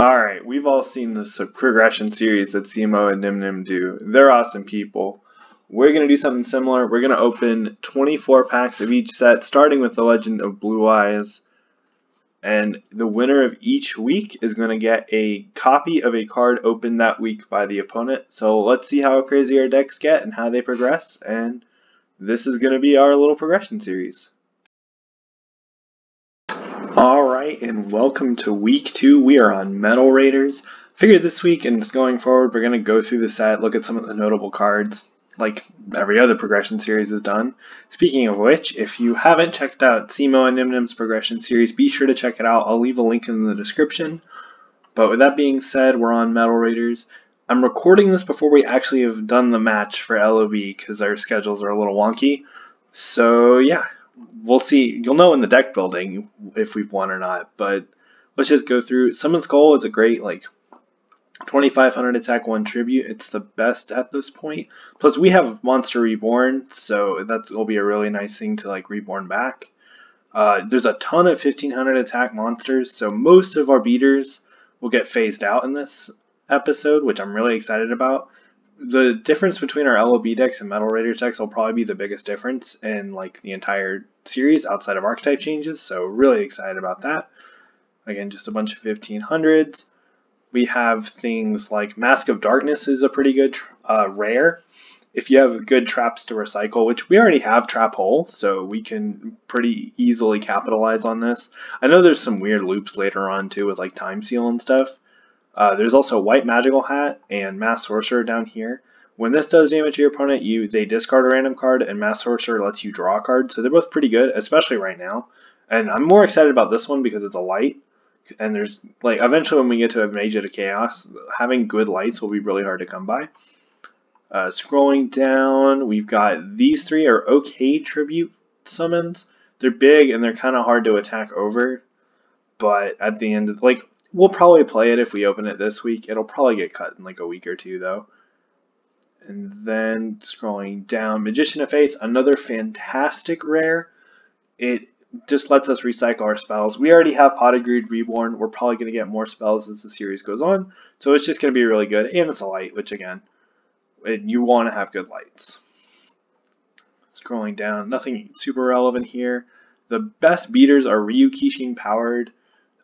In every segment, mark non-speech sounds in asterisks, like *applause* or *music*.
Alright, we've all seen the progression series that CMO and Nim Nim do. They're awesome people. We're going to do something similar. We're going to open 24 packs of each set, starting with the Legend of Blue Eyes. And the winner of each week is going to get a copy of a card opened that week by the opponent. So let's see how crazy our decks get and how they progress. And this is going to be our little progression series. Alright, and welcome to week two. We are on Metal Raiders. Figure this week and going forward, we're going to go through the set, look at some of the notable cards, like every other progression series has done. Speaking of which, if you haven't checked out Simo and Nimnim's progression series, be sure to check it out. I'll leave a link in the description. But with that being said, we're on Metal Raiders. I'm recording this before we actually have done the match for LOB because our schedules are a little wonky. So yeah, we'll see. You'll know in the deck building if we've won or not. But let's just go through. Summon Skull is a great like 2500 attack, one tribute. It's the best at this point. Plus we have Monster Reborn, so that's will be a really nice thing to like reborn back. Uh, there's a ton of 1500 attack monsters, so most of our beaters will get phased out in this episode, which I'm really excited about the difference between our LOB decks and Metal Raiders decks will probably be the biggest difference in like the entire series outside of archetype changes. So really excited about that. Again, just a bunch of 1500s. We have things like Mask of Darkness is a pretty good uh, rare. If you have good traps to recycle, which we already have Trap Hole, so we can pretty easily capitalize on this. I know there's some weird loops later on too with like Time Seal and stuff. Uh, there's also White Magical Hat and Masked Sorcerer down here. When this does damage to your opponent, you they discard a random card, and Masked Sorcerer lets you draw a card. So they're both pretty good, especially right now. And I'm more excited about this one because it's a light. And there's like eventually when we get to a Mage of Chaos, having good lights will be really hard to come by. Uh, scrolling down, we've got these three are okay tribute summons. They're big and they're kind of hard to attack over, but at the end, of, like We'll probably play it if we open it this week. It'll probably get cut in like a week or two though. And then scrolling down, Magician of Faith, another fantastic rare. It just lets us recycle our spells. We already have Pot of Greed Reborn. We're probably going to get more spells as the series goes on. So it's just going to be really good. And it's a light, which again, it, you want to have good lights. Scrolling down, nothing super relevant here. The best beaters are Ryu Kishin powered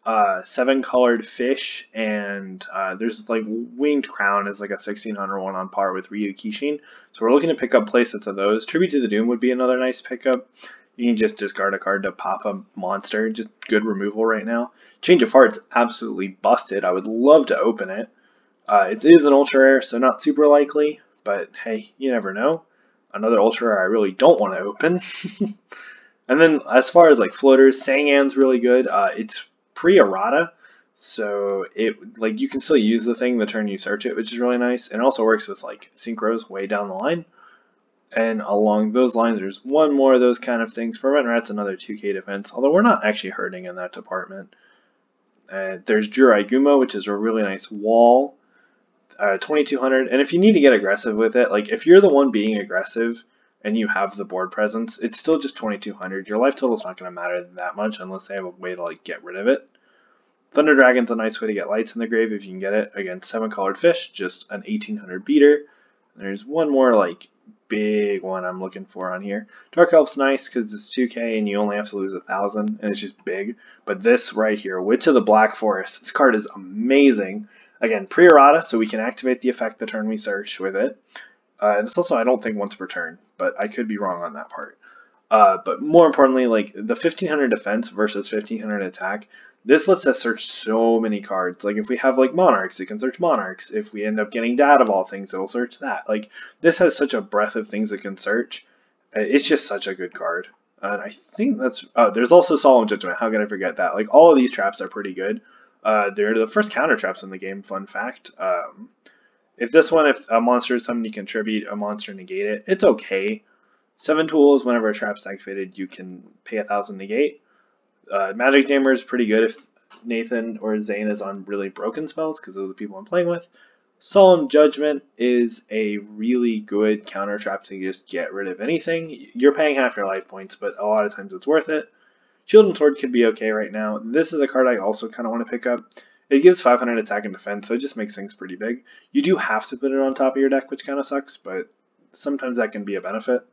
uh, seven colored fish, and uh, there's like winged crown is like a 1600 one on par with Ryu Kishin. So we're looking to pick up playsets of those. Tribute to the Doom would be another nice pickup. You can just discard a card to pop a monster. Just good removal right now. Change of Heart's absolutely busted. I would love to open it. Uh, it is an ultra rare, so not super likely, but hey, you never know. Another ultra rare I really don't want to open. *laughs* and then as far as like floaters, Sangan's really good. Uh, it's pre-errata, so it like you can still use the thing the turn you search it, which is really nice. And also works with like synchros way down the line. And along those lines, there's one more of those kind of things. Prevent Rat's another 2k defense, although we're not actually hurting in that department. Uh, there's Jirai Gumo, which is a really nice wall. Uh, 2200, and if you need to get aggressive with it, like if you're the one being aggressive and you have the board presence, it's still just 2200. Your life total is not going to matter that much unless they have a way to like get rid of it. Thunder Dragon's a nice way to get lights in the grave if you can get it. Again, seven colored fish, just an 1800 beater. There's one more like big one I'm looking for on here. Dark Elf's nice because it's 2k and you only have to lose a thousand and it's just big. But this right here, Witch of the Black Forest, this card is amazing. Again, pre-errata, so we can activate the effect the turn we search with it. Uh, and it's also, I don't think, once per turn, but I could be wrong on that part. Uh, but more importantly, like the 1500 defense versus 1500 attack, this lets us search so many cards. Like if we have like Monarchs, it can search Monarchs. If we end up getting Dad of all things, it'll search that. Like this has such a breadth of things it can search. Uh, it's just such a good card. And I think that's, uh, there's also Solemn Judgment. How can I forget that? Like all of these traps are pretty good. Uh, they're the first counter traps in the game, fun fact. Um, if this one, if a monster is something you contribute, a monster negate it, it's okay. Seven tools, whenever a trap's activated, you can pay a thousand negate. Uh, Magic Jammer is pretty good if Nathan or Zane is on really broken spells because of the people I'm playing with. Solemn Judgment is a really good counter trap to just get rid of anything. You're paying half your life points, but a lot of times it's worth it. Shield and Sword could be okay right now. This is a card I also kind of want to pick up. It gives 500 attack and defense, so it just makes things pretty big. You do have to put it on top of your deck, which kind of sucks, but sometimes that can be a benefit.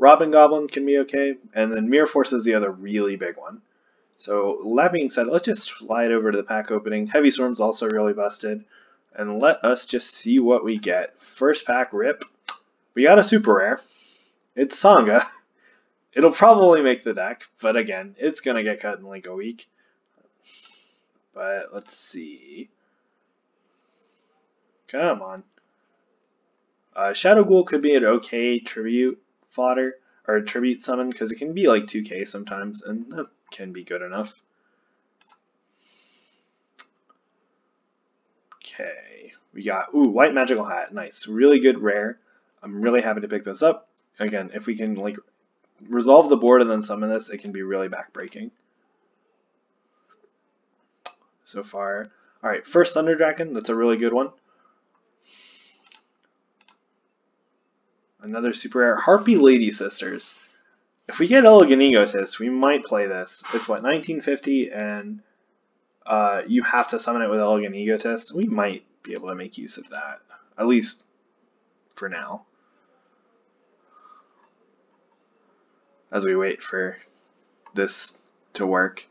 Robbin' Goblin can be okay, and then Mirror Force is the other really big one. So that being said, let's just slide over to the pack opening. Heavy Storm's also really busted, and let us just see what we get. First pack rip, we got a super rare. It's Sanga. *laughs* It'll probably make the deck, but again, it's gonna get cut in like a week. But let's see. Come on. Uh, Shadow Ghoul could be an okay tribute fodder or a tribute summon because it can be like 2k sometimes and that can be good enough. Okay, we got, ooh, White Magical Hat, nice, really good rare. I'm really happy to pick this up. Again, if we can like resolve the board and then summon this, it can be really backbreaking. So far. Alright, first Thunder Dragon, that's a really good one. Another super rare. Harpy Lady Sisters. If we get Elegant Egotist, we might play this. It's what, 1950, and uh, you have to summon it with Elegant Egotist. We might be able to make use of that. At least for now. As we wait for this to work.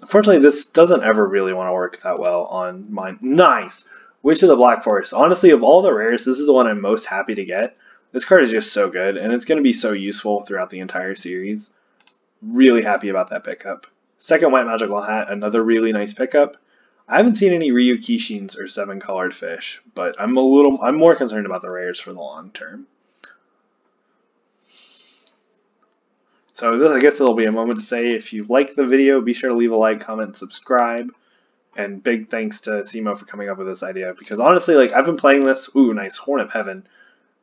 Unfortunately, this doesn't ever really want to work that well on mine. Nice! Witch of the Black Forest. Honestly, of all the rares, this is the one I'm most happy to get. This card is just so good, and it's going to be so useful throughout the entire series. Really happy about that pickup. Second White Magical Hat, another really nice pickup. I haven't seen any Ryu Kishins or Seven Colored Fish, but I'm a little, I'm more concerned about the rares for the long term. So I guess it'll be a moment to say if you like the video, be sure to leave a like, comment, subscribe. And big thanks to Simo for coming up with this idea because honestly, like I've been playing this. Ooh, nice Horn of Heaven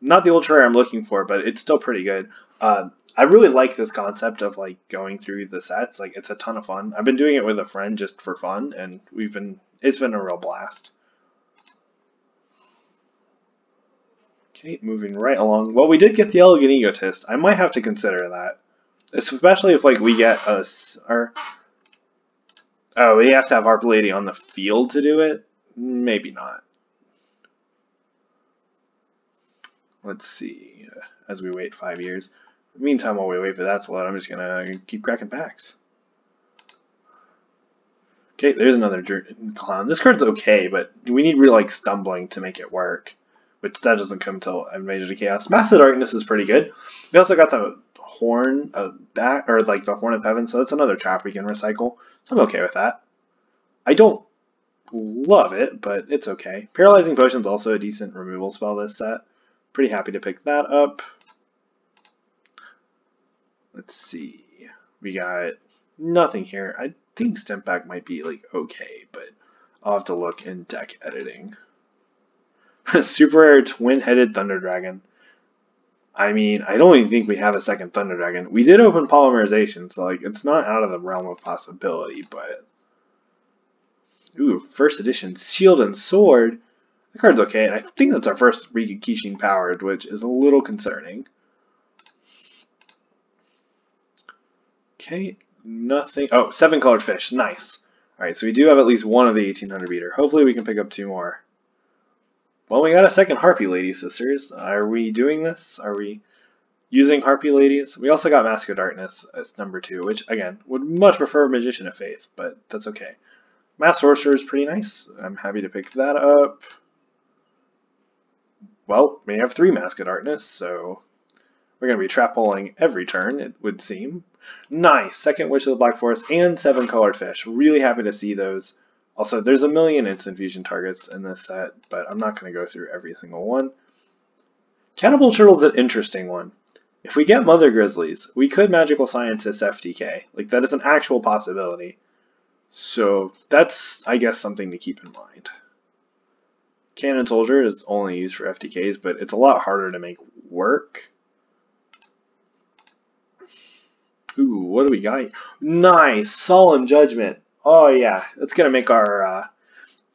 not the ultra rare I'm looking for, but it's still pretty good. Uh, I really like this concept of like going through the sets. Like it's a ton of fun. I've been doing it with a friend just for fun, and we've been it's been a real blast. Okay, moving right along. Well, we did get the elegant egotist. I might have to consider that, especially if like we get us or oh we have to have Harp Lady on the field to do it. Maybe not. Let's see, uh, as we wait five years. Meantime, while we wait for that to load, I'm just going to keep cracking packs. Okay, there's another clown. This card's okay, but we need real like stumbling to make it work. Which that doesn't come until Invasion of Chaos. Mask of Darkness is pretty good. We also got the horn of back or like the horn of heaven, so that's another trap we can recycle. So I'm okay with that. I don't love it, but it's okay. Paralyzing Potion's also a decent removal spell this set. Pretty happy to pick that up. Let's see. We got nothing here. I think Stimpak might be like okay, but I'll have to look in deck editing. *laughs* Super rare twin-headed Thunder Dragon. I mean, I don't even think we have a second Thunder Dragon. We did open Polymerization, so like it's not out of the realm of possibility, but Ooh, first edition Shield and Sword. The card's okay, and I think that's our first Ryu Kishin powered, which is a little concerning. Okay, nothing. Oh, seven colored fish. Nice. Alright, so we do have at least one of the 1800 beater. Hopefully we can pick up two more. Well, we got a second Harpy Lady Sisters. Are we doing this? Are we using Harpy Ladies? We also got Mask of Darkness as number two, which, again, would much prefer Magician of Faith, but that's okay. Masked Sorcerer is pretty nice. I'm happy to pick that up well, we have three Mask of Darkness, so we're going to be trap pulling every turn, it would seem. Nice! Second Witch of the Black Forest and seven colored fish. Really happy to see those. Also, there's a million instant fusion targets in this set, but I'm not going to go through every single one. Catapult Turtle's an interesting one. If we get Mother Grizzlies, we could Magical Scientist FTK. Like, that is an actual possibility. So, that's, I guess, something to keep in mind. Cannon Soldier is only used for FTKs, but it's a lot harder to make work. Ooh, what do we got? Nice! Solemn Judgment. Oh yeah, it's gonna make our, uh,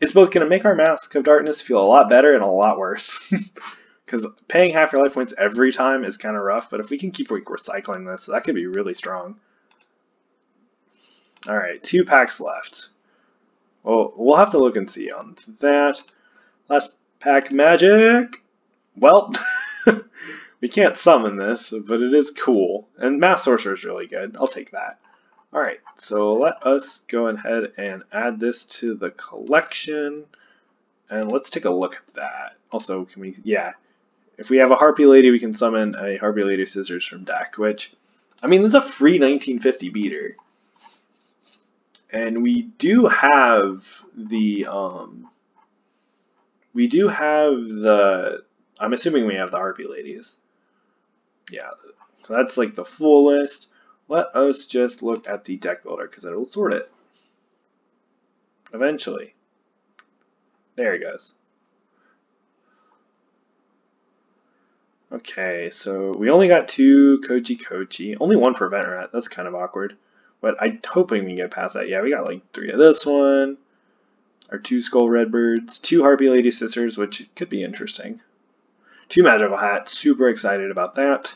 it's both gonna make our Mask of Darkness feel a lot better and a lot worse. *laughs* Because paying half your life points every time is kind of rough, but if we can keep recycling this, that could be really strong. Alright, two packs left. Well, we'll have to look and see on that. Last pack magic. Well, *laughs* we can't summon this, but it is cool. And Masked Sorcerer is really good. I'll take that. Alright, so let us go ahead and add this to the collection. And let's take a look at that. Also, can we, yeah, if we have a Harpy Lady, we can summon a Harpy Lady Sisters from deck, which, I mean, that's a free 1950 beater. And we do have the, um, we do have the, I'm assuming we have the Harpy Ladies. Yeah, so that's like the full list. Let us just look at the deck builder because it will sort it. Eventually. There it goes. Okay, so we only got two Kochi Kochi. Only one Prevent Rat. That's kind of awkward. But I'm hoping we can get past that. Yeah, we got like three of this one. Our two Skull Redbirds. Two Harpy Lady Sisters, which could be interesting. Two Magical Hats. Super excited about that.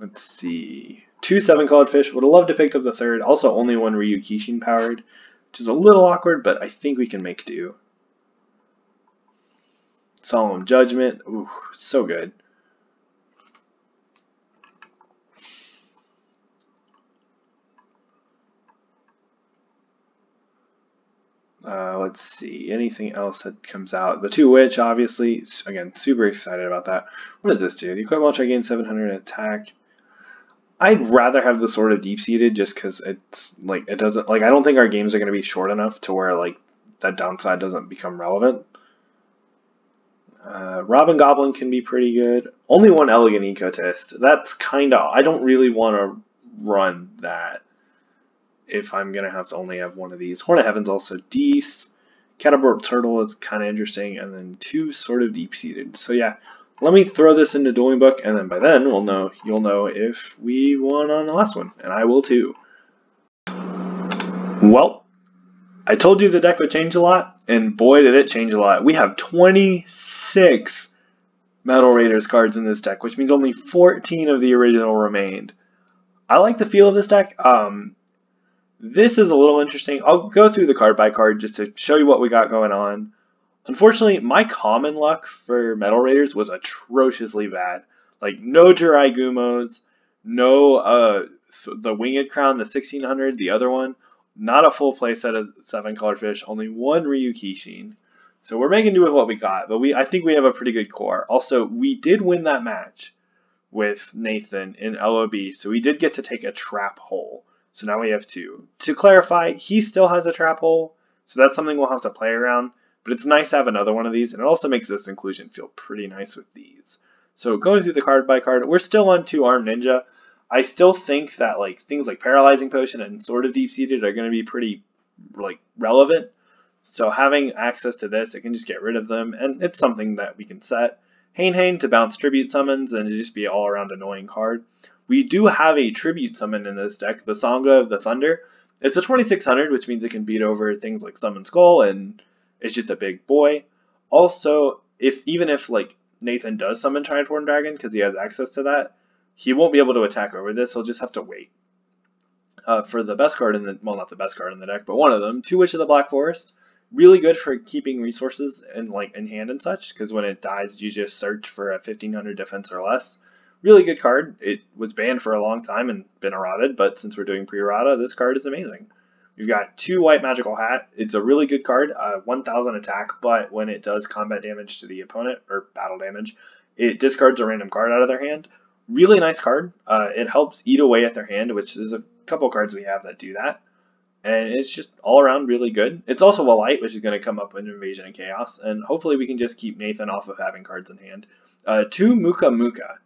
Let's see. Two Seven Colored Fish. Would have loved to pick up the third. Also, only one Ryu Kishin powered, which is a little awkward, but I think we can make do. Solemn Judgment. Ooh, so good. Uh, let's see, anything else that comes out. The two witch, obviously, again, super excited about that. What does this do? The equipment launch I gain 700 attack. I'd rather have the Sword of Deep Seated just because it's like it doesn't like I don't think our games are going to be short enough to where like that downside doesn't become relevant. Uh, Robbin' Goblin can be pretty good. Only one Elegant Egotist. That's kind of, I don't really want to run that if I'm going to have to only have one of these. Horn of Heaven's also decent. Catapult Turtle is kind of interesting. And then two Sword of Deep-Seated. So yeah, let me throw this into Dueling Book. And then by then, we'll know, you'll know if we won on the last one. And I will too. Well, I told you the deck would change a lot. And boy, did it change a lot. We have 26 Metal Raiders cards in this deck, which means only 14 of the original remained. I like the feel of this deck. Um, this is a little interesting. I'll go through the card by card just to show you what we got going on. Unfortunately, my common luck for Metal Raiders was atrociously bad. Like, no Jirai Gumos, no uh, the Winged Crown, the 1600, the other one. Not a full play set of seven colored fish, only one Ryu Kishin. So we're making do with what we got, but we I think we have a pretty good core. Also, we did win that match with Nathan in LOB, so we did get to take a trap hole. So now we have two. To clarify, he still has a trap hole, so that's something we'll have to play around. But it's nice to have another one of these, and it also makes this inclusion feel pretty nice with these. So going through the card by card, we're still on two Arm Ninja. I still think that like things like Paralyzing Potion and Sword of Deep Seated are going to be pretty like relevant. So having access to this, it can just get rid of them, and it's something that we can set. Hane-Hane to bounce Tribute Summons and just be all around annoying card. We do have a Tribute Summon in this deck, the Sanga of the Thunder. It's a 2600, which means it can beat over things like Summon Skull, and it's just a big boy. Also, if even if like Nathan does summon Tri-Horned Dragon, because he has access to that, he won't be able to attack over this, he'll just have to wait. Uh, for the best card in the, well not the best card in the deck, but one of them, Two Witch of the Black Forest really good for keeping resources and like in hand and such because when it dies you just search for a 1500 defense or less really good card it was banned for a long time and been errated but since we're doing pre-errata this card is amazing we've got two white magical hat it's a really good card uh, 1000 attack but when it does combat damage to the opponent or battle damage it discards a random card out of their hand really nice card uh, it helps eat away at their hand which there's a couple cards we have that do that and it's just all around really good. It's also a light, which is going to come up in Invasion and Chaos, and hopefully we can just keep Nathan off of having cards in hand. Uh, two Muka Muka.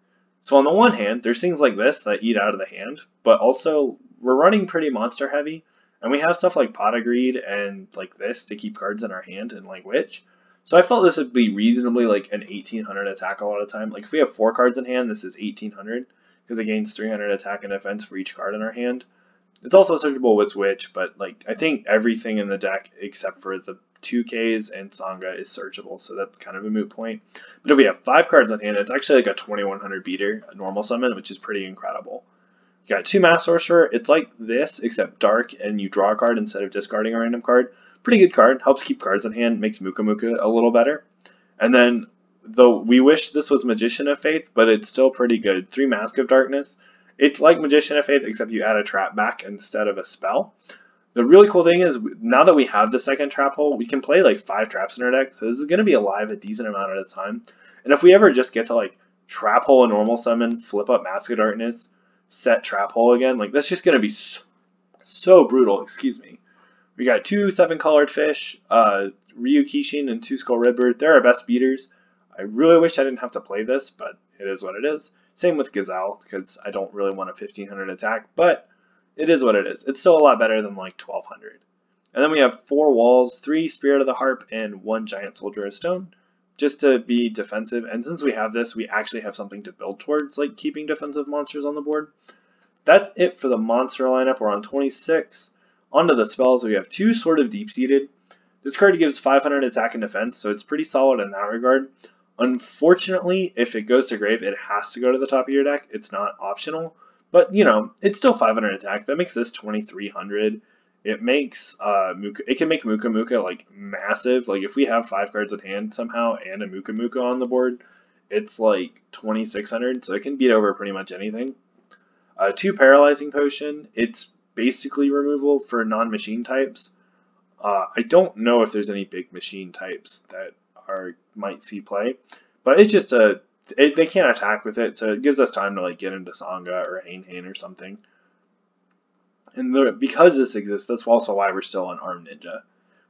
So on the one hand, there's things like this that eat out of the hand, but also we're running pretty monster heavy, and we have stuff like Pot of Greed and like this to keep cards in our hand and like Witch. So I felt this would be reasonably like an 1800 attack a lot of time. Like if we have four cards in hand, this is 1800 because it gains 300 attack and defense for each card in our hand. It's also searchable with Switch, but like I think everything in the deck except for the 2Ks and Sanga is searchable, so that's kind of a moot point. But if we have five cards on hand, it's actually like a 2100 beater, a normal summon, which is pretty incredible. You got two Masked Sorcerer. It's like this, except dark, and you draw a card instead of discarding a random card. Pretty good card. Helps keep cards on hand. Makes Muka Muka a little better. And then, though we wish this was Magician of Faith, but it's still pretty good. Three Mask of Darkness. It's like Magician of Faith, except you add a trap back instead of a spell. The really cool thing is, now that we have the second trap hole, we can play like five traps in our deck, so this is going to be alive a decent amount at a time. And if we ever just get to like trap hole a normal summon, flip up Mask of Darkness, set trap hole again, like that's just going to be so, so, brutal, excuse me. We got two seven colored fish, uh, Ryu Kishin and two Skull Redbird. They're our best beaters. I really wish I didn't have to play this, but it is what it is. Same with Gazelle, because I don't really want a 1500 attack, but it is what it is. It's still a lot better than like 1200. And then we have four walls, three Spirit of the Harp, and one Giant Soldier of Stone, just to be defensive. And since we have this, we actually have something to build towards, like keeping defensive monsters on the board. That's it for the monster lineup. We're on 26. Onto the spells, we have two Sword of Deep-Seated. This card gives 500 attack and defense, so it's pretty solid in that regard. Unfortunately, if it goes to grave, it has to go to the top of your deck. It's not optional. But, you know, it's still 500 attack. That makes this 2300. It makes, uh, Muka, it can make Muka Muka, like, massive. Like, if we have five cards in hand somehow and a Muka Muka on the board, it's like 2600. So it can beat over pretty much anything. Uh, two Paralyzing Potion. It's basically removal for non-machine types. Uh, I don't know if there's any big machine types that are might see play, but it's just a it, they can't attack with it, so it gives us time to like get into Sanga or Hane or something. And the, because this exists, that's also why we're still on Arm Ninja.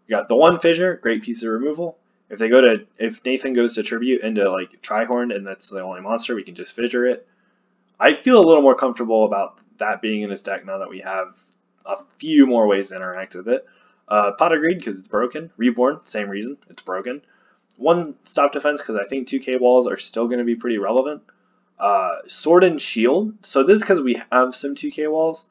We got the one fissure, great piece of removal. If they go to if Nathan goes to tribute into like Trihorn and that's the only monster, we can just fissure it. I feel a little more comfortable about that being in his deck now that we have a few more ways to interact with it. Uh, Pot of Greed because it's broken. Reborn, same reason, it's broken. One stop defense because I think 2k walls are still going to be pretty relevant. Uh, Sword and Shield. So this is because we have some 2k walls,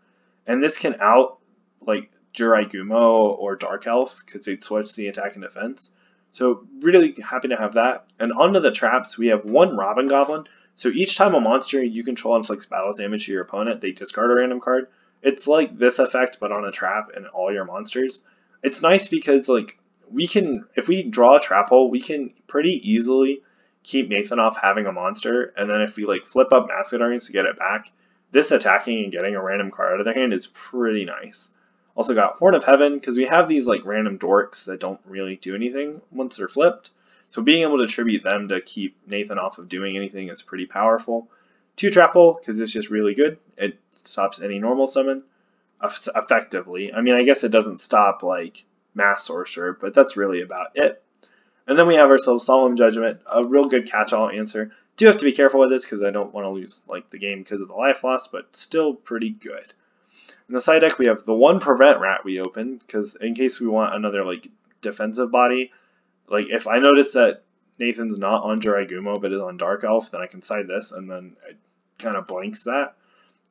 and this can out like Jirai Gumo or Dark Elf because they switch the attack and defense. So really happy to have that. And onto the traps, we have one Robin Goblin. So each time a monster you control inflicts battle damage to your opponent, they discard a random card. It's like this effect, but on a trap and all your monsters. It's nice because like we can, if we draw a trap hole, we can pretty easily keep Nathan off having a monster, and then if we like flip up Darkness to get it back, this attacking and getting a random card out of their hand is pretty nice. Also got Horn of Heaven, because we have these like random dorks that don't really do anything once they're flipped. So being able to tribute them to keep Nathan off of doing anything is pretty powerful. Two Trap Hole, because it's just really good. It stops any normal summon effectively. I mean, I guess it doesn't stop like Masked Sorcerer, but that's really about it. And then we have ourselves Solemn Judgment, a real good catch-all answer. Do have to be careful with this because I don't want to lose like the game because of the life loss, but still pretty good. In the side deck, we have the one Prevent Rat we open because in case we want another like defensive body, like if I notice that Nathan's not on Gumo but is on Dark Elf, then I can side this and then it kind of blanks that.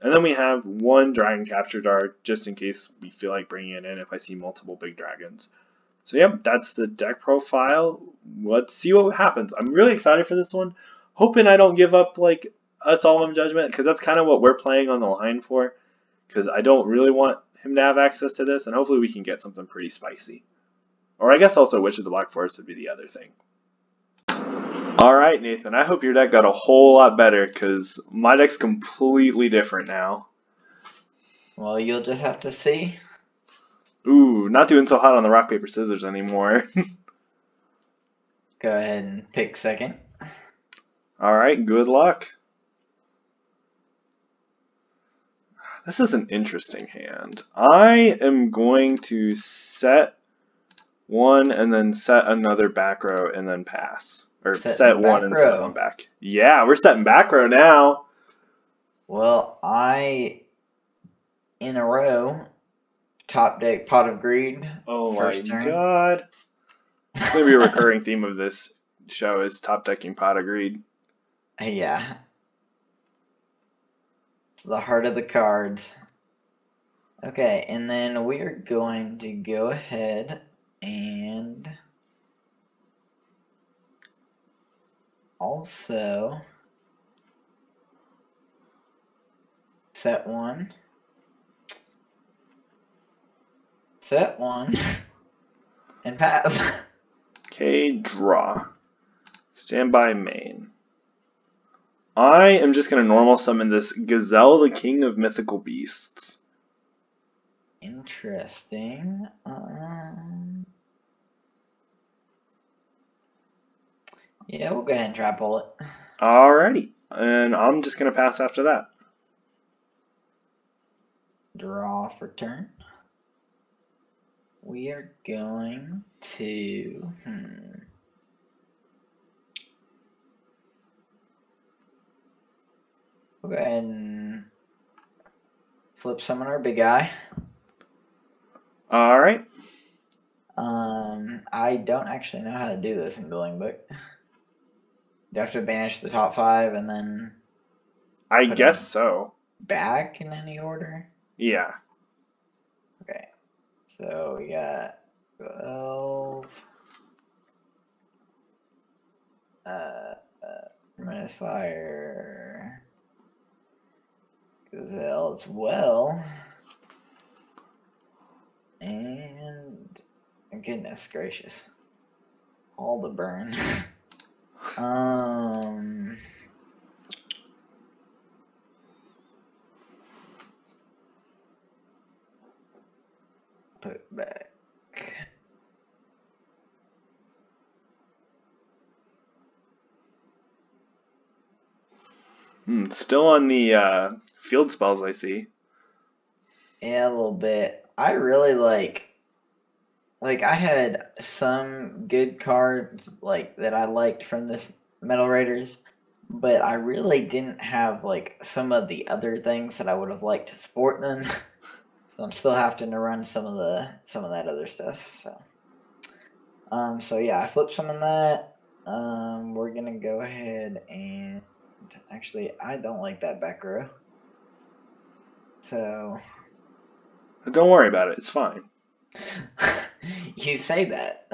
And then we have one Dragon Capture Dart, just in case we feel like bringing it in if I see multiple big dragons. So yep, that's the deck profile. Let's see what happens. I'm really excited for this one. Hoping I don't give up like a Solemn Judgment, because that's kind of what we're playing on the line for. Because I don't really want him to have access to this, and hopefully we can get something pretty spicy. Or I guess also Witch of the Black Forest would be the other thing. Alright, Nathan, I hope your deck got a whole lot better, because my deck's completely different now. Well, you'll just have to see. Ooh, not doing so hot on the rock, paper, scissors anymore. *laughs* Go ahead and pick second. Alright, good luck. This is an interesting hand. I am going to set one and then set another back row and then pass. Or Setting set one and row. set one back. Yeah, we're setting back row now. Well, I, in a row, top deck Pot of Greed. Oh First my turn. god. It's gonna be a recurring theme of this show is top decking pot of greed. Yeah. The heart of the cards. Okay, and then we are going to go ahead and also Set one. Set one. *laughs* and pass. *laughs* Okay, draw. Standby main. I am just going to normal summon this Gazelle, the King of Mythical Beasts. Interesting. Um, yeah, we'll go ahead and try pull it. Alrighty. And I'm just going to pass after that. Draw for turn. We are going to. Hmm. We'll go ahead and flip summon our big guy. Alright. Um, I don't actually know how to do this in Dueling Book. You have to banish the top five and then I guess so. back in any order? Yeah. Okay. So we got 12. Uh, uh Minus Fire. Gazelle as well. And goodness gracious. All the burn. *laughs* um put back. Hmm, still on the uh, field spells, I see. Yeah, a little bit. I really like like I had some good cards like that I liked from this Metal Raiders, but I really didn't have like some of the other things that I would have liked to support them. *laughs* so I'm still having to run some of the some of that other stuff. So um so yeah, I flipped some of that. Um we're gonna go ahead and actually I don't like that back row. So Don't worry about it. It's fine. *laughs* *laughs* you say that.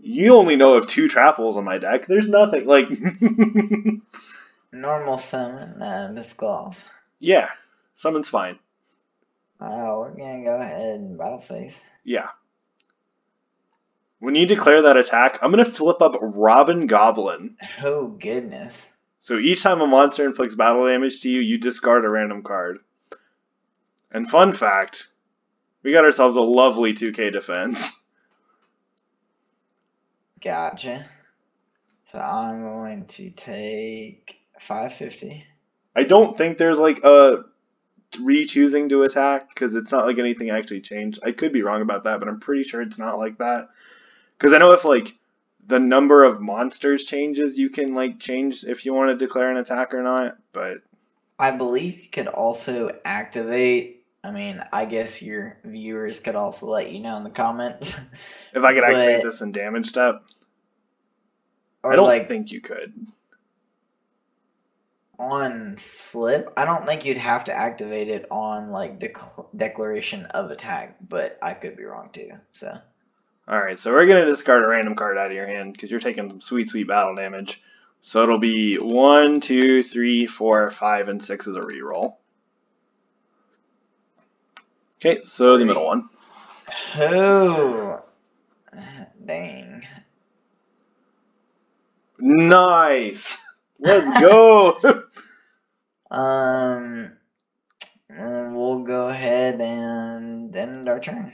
You only know of two trapples on my deck. There's nothing like. *laughs* Normal summon, uh, Miss Claws. yeah, summon's fine. Uh, we're gonna go ahead and battle face. Yeah. When you declare that attack, I'm gonna flip up Robin Goblin. Oh goodness. So each time a monster inflicts battle damage to you, you discard a random card. And fun fact, we got ourselves a lovely 2k defense. Gotcha. So I'm going to take 550. I don't think there's like a re-choosing to attack because it's not like anything actually changed. I could be wrong about that, but I'm pretty sure it's not like that. Because I know if like the number of monsters changes, you can like change if you want to declare an attack or not. But I believe you could also activate. I mean, I guess your viewers could also let you know in the comments. *laughs* if I could activate this in damage step, or I don't like think you could. on flip, I don't think you'd have to activate it on like dec- declaration of attack, but I could be wrong too. So All right, so we're gonna discard a random card out of your hand because you're taking some sweet, sweet battle damage. So it'll be one, two, three, four, five, and six as a reroll. Okay, so the middle one. oh, dang. Nice. Let's *laughs* go. Um, we'll go ahead and end our turn.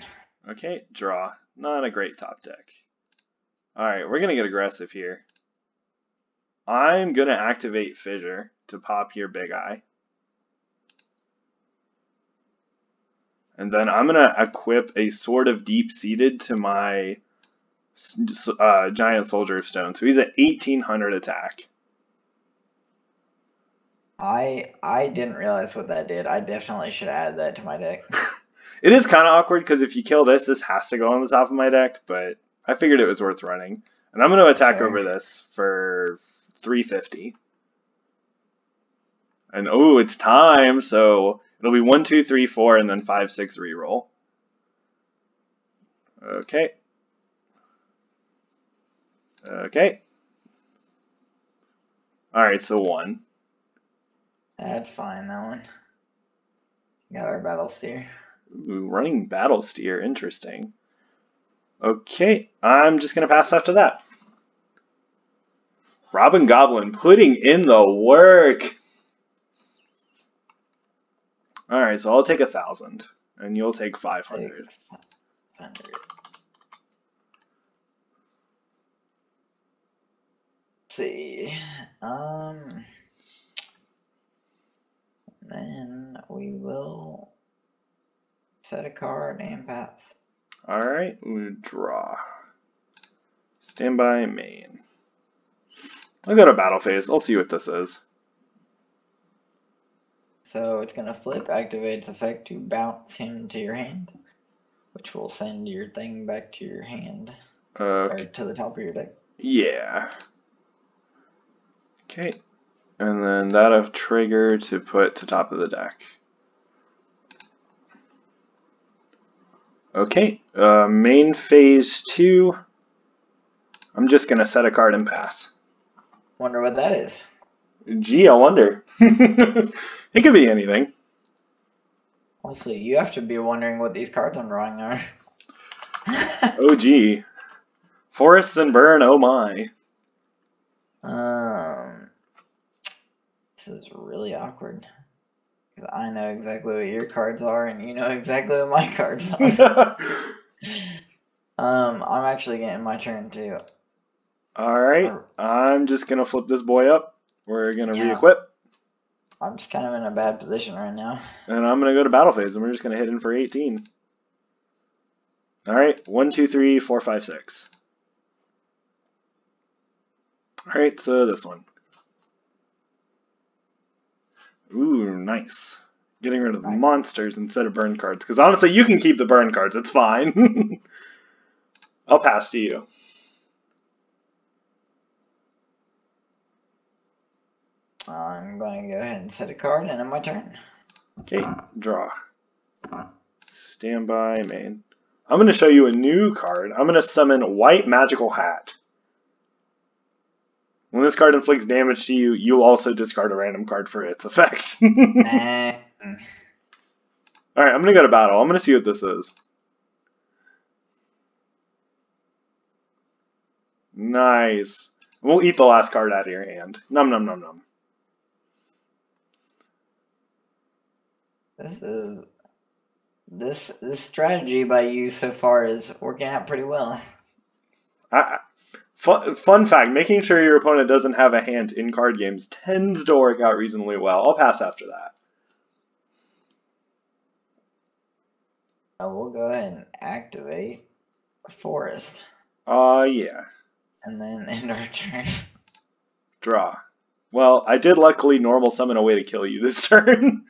okay, draw. Not a great top deck. All right, we're gonna get aggressive here. I'm gonna activate Fissure to pop your big eye. And then I'm gonna equip a Sword of Deep Seated to my uh, Giant Soldier of Stone. So he's at 1800 attack. I I didn't realize what that did. I definitely should add that to my deck. *laughs* It is kind of awkward because if you kill this, this has to go on the top of my deck, but I figured it was worth running. And I'm going to attack Fair. over this for 350. And oh, it's time, so it'll be 1, 2, 3, 4, and then 5, 6 reroll. Okay. Okay. Alright, so 1. That's fine, that one. Got our battle steer. Ooh, running battle steer, interesting. Okay, I'm just gonna pass after that. Robin Goblin putting in the work. All right, so I'll take a thousand, and you'll take five hundred. See, um, then we will set a card and pass. All right, we draw. Standby main. I'll go to battle phase. I'll see what this is. So it's gonna flip, activate its effect to bounce him to your hand, which will send your thing back to your hand Uh, or to the top of your deck. yeah. Okay, and then that'll trigger to put to top of the deck. Okay, uh, main phase two. I'm just gonna set a card and pass. Wonder what that is. Gee, I wonder. *laughs* it could be anything. Also, you have to be wondering what these cards I'm drawing are. *laughs* Oh gee. Forests and burn, oh my. um, this is really awkward. Because I know exactly what your cards are, and you know exactly what my *laughs* cards are. *laughs* um, I'm actually getting my turn too. Alright, I'm just gonna flip this boy up. We're gonna Yeah. re-equip, I'm just kind of in a bad position right now. and I'm gonna go to battle phase, and we're just gonna hit in for 18. Alright, one, two, three, four, five, six. Alright, so this one. Ooh, nice. Getting rid of the monsters instead of burn cards. Because honestly, you can keep the burn cards. It's fine. *laughs* I'll pass to you. I'm going to go ahead and set a card, and then my turn. Okay, draw. Standby main. I'm going to show you a new card. I'm going to summon White Magical Hat. When this card inflicts damage to you, you'll also discard a random card for its effect. Nah. *laughs* Alright, I'm going to go to battle. I'm going to see what this is. Nice. We'll eat the last card out of your hand. Num num num num. This is this this strategy by you so far is working out pretty well. I, fun, fun fact, making sure your opponent doesn't have a hand in card games tends to work out reasonably well. I'll pass after that. I will go ahead and activate Forest, Uh, yeah. and then *laughs* end our turn. Draw. Well, I did luckily normal summon a way to kill you this *laughs* turn.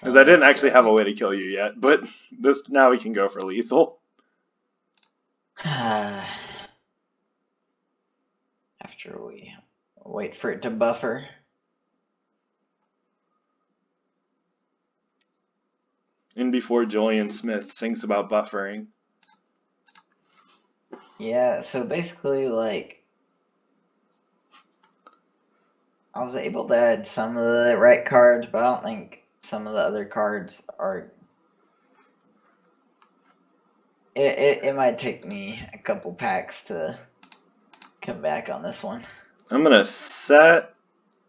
Because I didn't actually have a way to kill you yet, but this now we can go for lethal. *sighs* After we wait for it to buffer. In before Julian Smith sings about buffering. Yeah, so basically, like, I was able to add some of the right cards, but I don't think some of the other cards are. It, it, it might take me a couple packs to come back on this one. I'm gonna set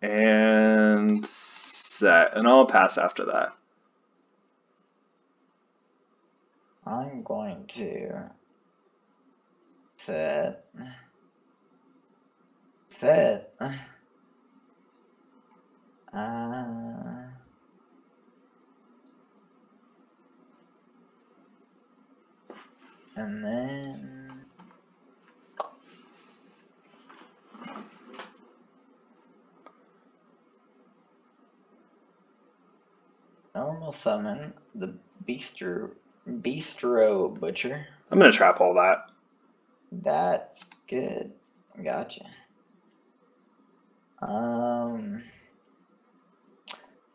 and set, and I'll pass after that. I'm going to set. Set. Uh, and then. Normal summon the Bistro Bistro Butcher. I'm gonna trap all that. That's good. Gotcha. Um,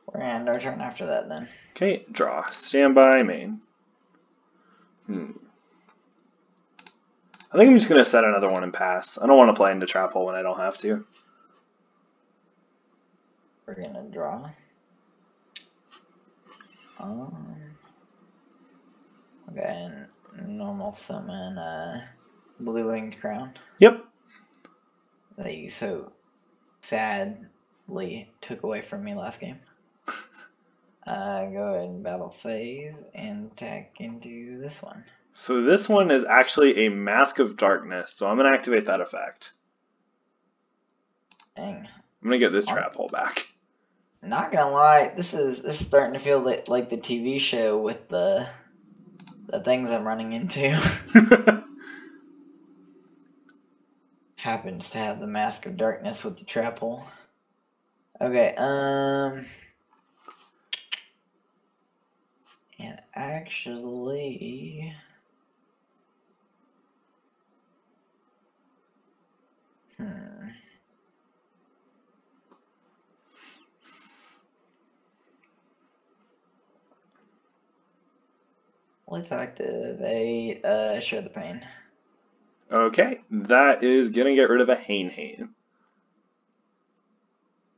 we're gonna end our turn after that then. Okay, draw. Standby main. Hmm. I think I'm just gonna set another one and pass. I don't want to play into trap hole when I don't have to. We're gonna draw. Um. Okay, normal summon uh, blue winged crown Yep. that you so sadly took away from me last game. Uh, go ahead and battle phase and attack into this one. So this one is actually a Mask of Darkness, so I'm going to activate that effect. Dang. I'm going to get this trap hole back. Not gonna lie, this is this is starting to feel like, like the TV show with the the things I'm running into. *laughs* Happens to have the mask of darkness with the trap hole. Okay, um and actually Hmm. Let's activate uh share the pain. okay, that is going to get rid of a Hane-Hane.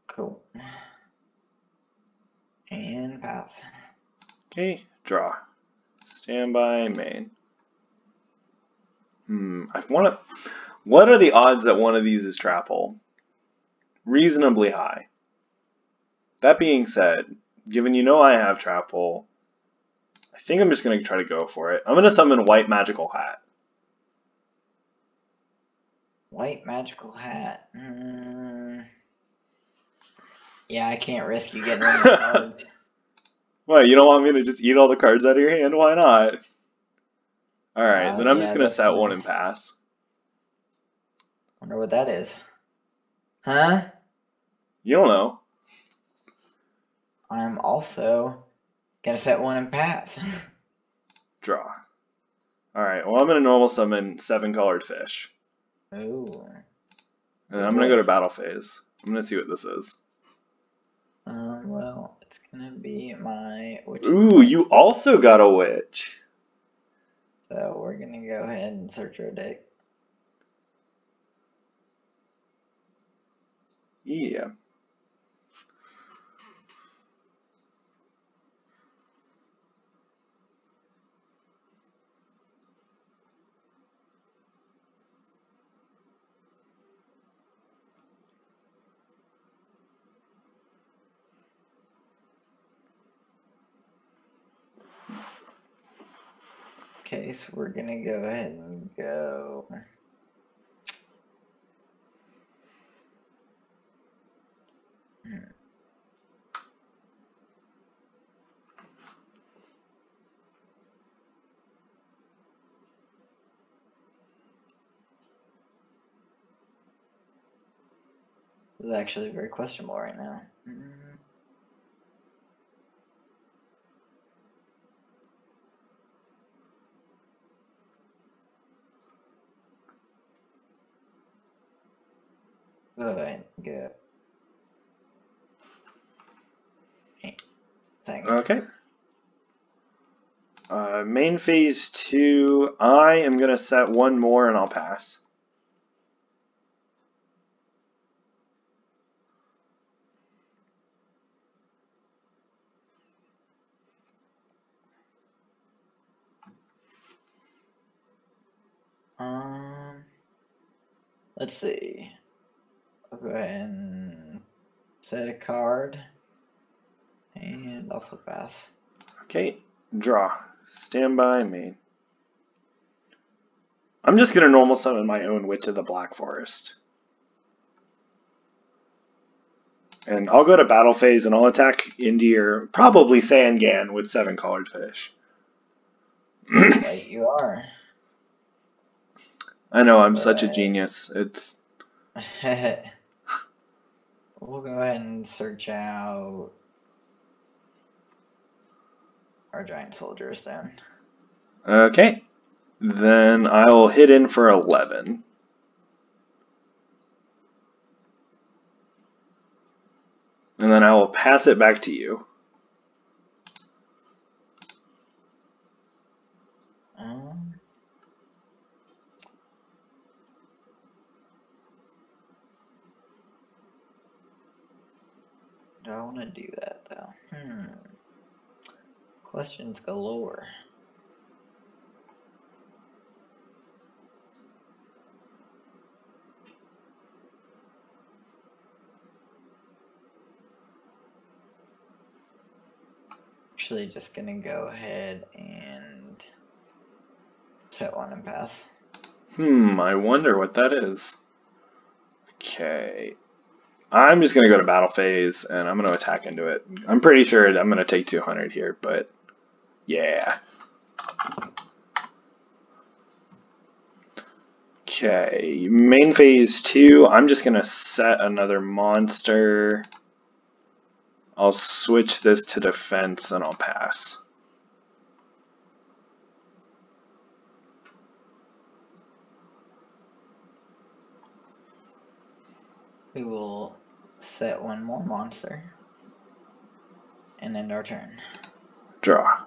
Cool. And pass. Okay, draw. Standby, main. Hmm, I want to. What are the odds that one of these is trap hole? Reasonably high. That being said, given you know I have trap hole, I think I'm just going to try to go for it. I'm going to summon White Magical Hat. White magical hat. Mm. Yeah, I can't risk you getting my *laughs* cards. What, you don't want me to just eat all the cards out of your hand? Why not? Alright, Uh, then I'm yeah, just going to set one and pass. Wonder what that is. Huh? You don't know. I'm also gonna set one and pass. *laughs* Draw. Alright, well I'm going to normal summon seven colored fish. Ooh. And I'm going to go to battle phase. I'm going to see what this is. Um, well, it's gonna be my witch Ooh, you also got a witch. so we're gonna go ahead and search our deck. Yeah. So we're gonna go ahead and go. Hmm. This is actually very questionable right now. Mm. Go ahead, go. Hey, Second. Okay. Uh, main phase two, I am going to set one more and I'll pass. Um, let's see. Go ahead and set a card, and also pass. Okay, draw. Standby, main. I'm just going to normal summon my own Witch of the Black Forest. And I'll go to battle phase and I'll attack into your probably Sangan with seven colored fish. *clears throat* Right, you are. I know, I'm such a genius. It's *laughs* we'll go ahead and search out our giant soldiers then. okay. Then I will hit in for 11. And then I will pass it back to you. Um, do I want to do that though? Hmm. Questions galore. Actually, just gonna go ahead and set one and pass. Hmm, I wonder what that is. Okay. I'm just going to go to battle phase and I'm going to attack into it. I'm pretty sure I'm going to take 200 here, but yeah. Okay, main phase 2, I'm just going to set another monster. I'll switch this to defense and I'll pass. We will set one more monster and end our turn. Draw.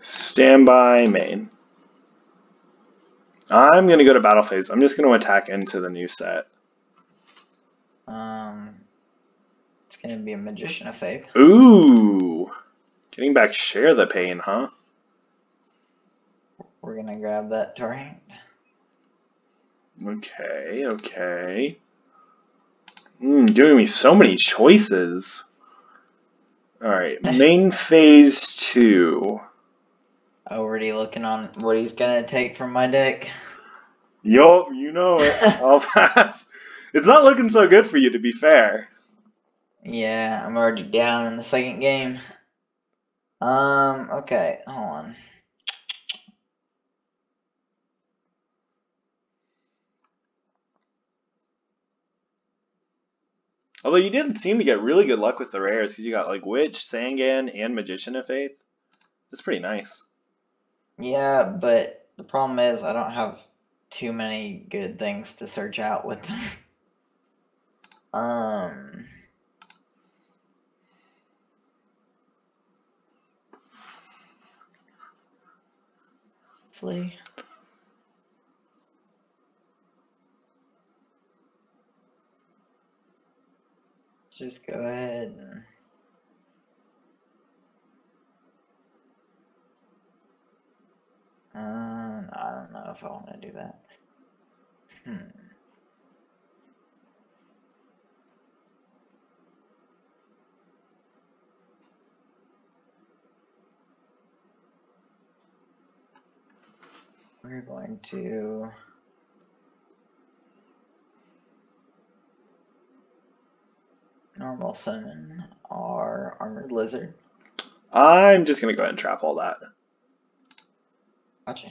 Standby main. I'm going to go to battle phase. I'm just going to attack into the new set. Um, it's gonna be a magician of faith. Ooh. Getting back share the pain, huh? We're gonna grab that to hand. Okay, okay. Mm, giving me so many choices. Alright, *laughs* main phase two. Already looking on what he's gonna take from my deck. Yup, you know it. *laughs* I'll pass. It's not looking so good for you, to be fair. Yeah, I'm already down in the second game. Um, okay, hold on. Although you didn't seem to get really good luck with the rares because you got like Witch, Sangan, and Magician of Faith. That's pretty nice. Yeah, but the problem is I don't have too many good things to search out with them. *laughs* um. Just go ahead and. Um, I don't know if I want to do that. Hmm. We're going to. Normal summon our armored lizard. I'm just gonna go ahead and trap all that. Gotcha.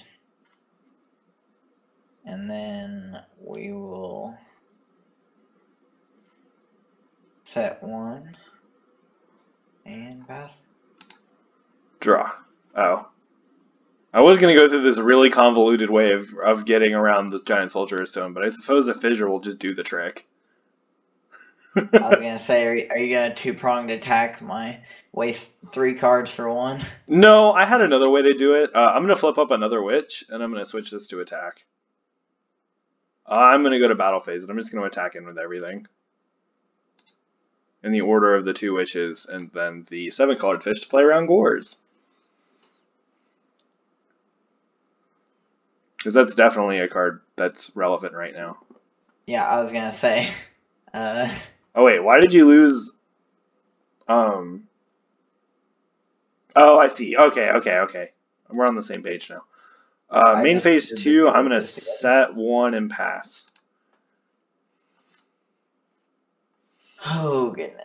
And then we will set one and pass. Draw. Oh. I was gonna go through this really convoluted way of, of getting around this giant soldier stone, but I suppose a fissure will just do the trick. I was gonna say, are you, are you gonna two pronged attack my waste three cards for one? no, I had another way to do it. Uh, I'm gonna flip up another witch, and I'm gonna switch this to attack. Uh, I'm gonna go to battle phase, and I'm just gonna attack in with everything. In the order of the two witches, and then the seven colored fish to play around Gores. Because that's definitely a card that's relevant right now. Yeah, I was gonna say. *laughs* Uh, Oh wait, why did you lose? Um. Oh, I see. Okay, okay, okay. We're on the same page now. Uh, main phase two. two I'm gonna set one and pass. oh goodness.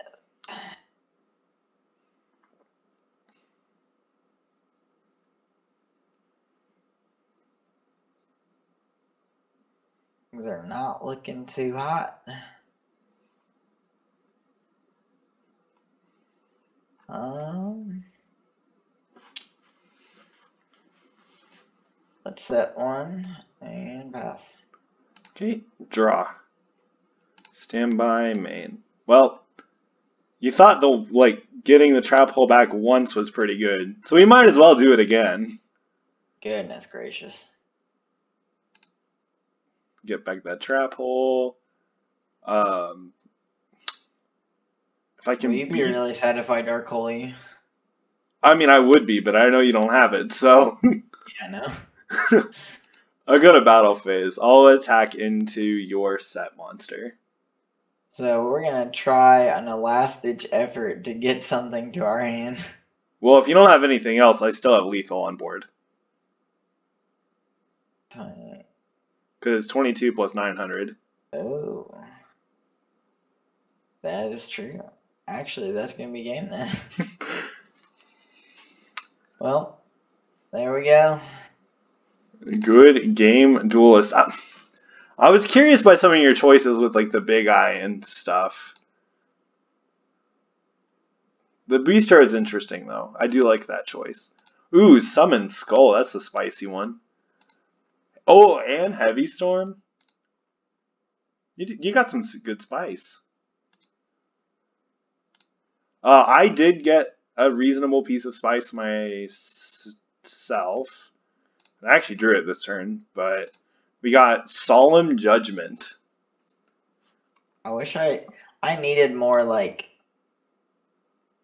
Things are not looking too hot. Um, let's set one and pass. Okay, draw. Standby main. Well, you thought the like getting the trap hole back once was pretty good, so we might as well do it again. Goodness gracious. Get back that trap hole. Um, if I can Will you be really sad if I dark hole you? I mean, I would be, but I know you don't have it, so. yeah, I *laughs* know. I'll go to battle phase. I'll attack into your set monster. So we're gonna try an last ditch effort to get something to our hand. Well, if you don't have anything else, I still have lethal on board. Because it's 22 plus 900. Oh. That is true. Actually, that's going to be game then. *laughs* *laughs* well, there we go. Good game, duelist. I, I was curious by some of your choices with like the big eye and stuff. The booster is interesting though. I do like that choice. Ooh, summon skull. That's a spicy one. Oh, and heavy storm. You you got some good spice. Uh, I did get a reasonable piece of spice myself. I actually drew it this turn, but we got solemn judgment. I wish I I needed more like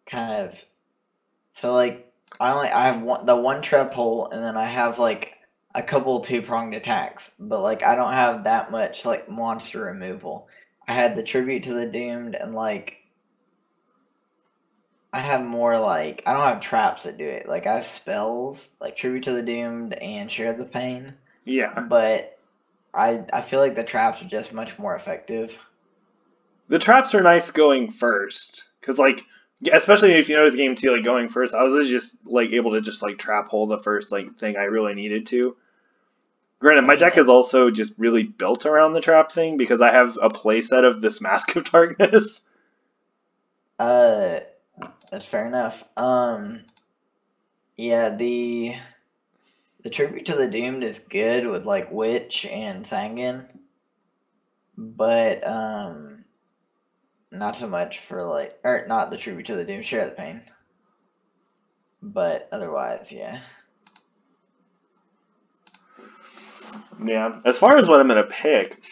kind of so like I only I have one the one trap hole and then I have like a couple two pronged attacks, but like I don't have that much like monster removal. I had the tribute to the doomed and like I have more like I don't have traps that do it. Like I have spells like tribute to the doomed and share the pain. Yeah. But I I feel like the traps are just much more effective. The traps are nice going first because like especially if you notice game two, like going first, I was just like able to just like trap hole the first like thing I really needed to. Granted, my deck is also just really built around the trap thing because I have a playset of this Mask of Darkness. Uh, that's fair enough. Um, yeah, the the tribute to the doomed is good with like Witch and Sangan, but um, not so much for like, or not the tribute to the doomed. Share the pain, but otherwise, yeah. Yeah. As far as what I'm gonna pick,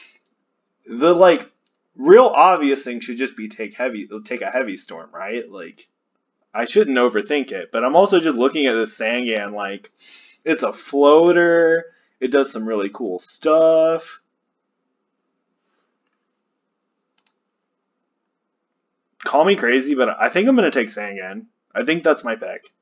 the like real obvious thing should just be take heavy take a heavy storm, right? Like I shouldn't overthink it, but I'm also just looking at this Sangan like it's a floater, it does some really cool stuff. Call me crazy, but I think I'm going to take Sangan. I think that's my pick.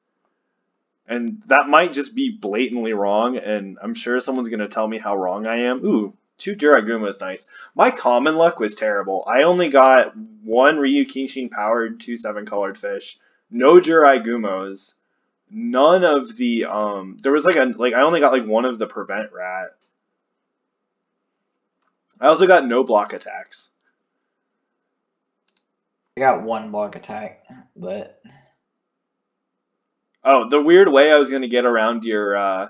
And that might just be blatantly wrong, and I'm sure someone's going to tell me how wrong I am. Ooh, two Jirai Gumo is nice. My common luck was terrible. I only got one Ryu Kishin powered, two seven colored fish, no Jirai Gumos, none of the um. There was like a like I only got like one of the prevent rat. I also got no block attacks. I got one block attack, but Oh, the weird way I was going to get around your uh,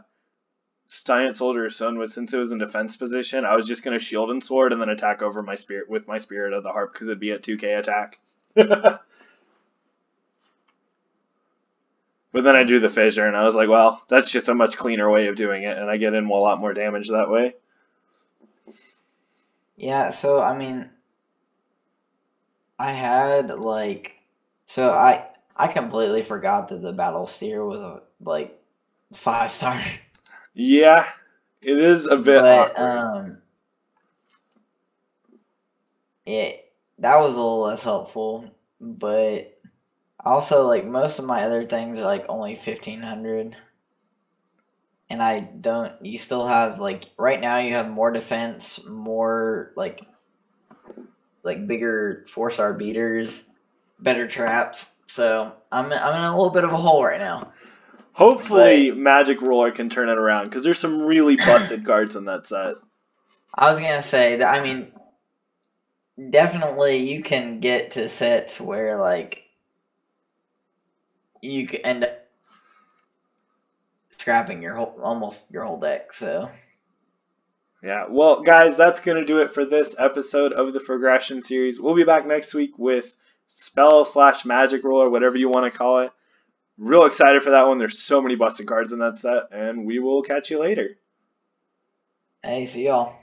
Giant Soldier Son was since it was in defense position, I was just going to shield and sword and then attack over my spirit with my Spirit of the Harp because it'd be a 2k attack. *laughs* but then I drew the fissure and I was like, well, that's just a much cleaner way of doing it and I get in a lot more damage that way. Yeah, so I mean, I had like, so I I completely forgot that the battle steer was a like five star. Yeah, it is a bit but, awkward. um, yeah, that was a little less helpful. But also, like most of my other things are like only fifteen hundred, and I don't. You still have like right now you have more defense, more like like bigger four star beaters, better traps. So I'm I'm in a little bit of a hole right now. Hopefully, but, Magic Ruler can turn it around because there's some really busted *laughs* cards in that set. I was gonna say that. I mean, definitely you can get to sets where like you can end up scrapping your whole almost your whole deck. So. Yeah, well, guys, that's going to do it for this episode of the Progression series. We'll be back next week with Spell slash Magic Ruler, whatever you want to call it. Real excited for that one. There's so many busted cards in that set, and we will catch you later. Hey, see y'all.